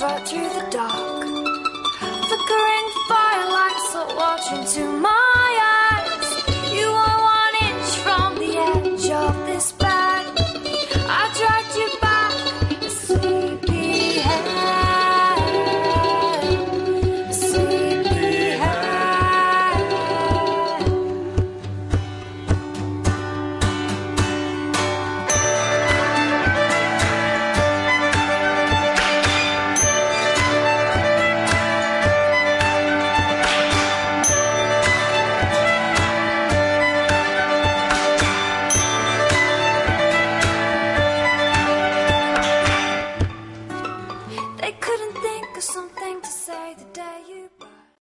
right through the dark. to say the day you were.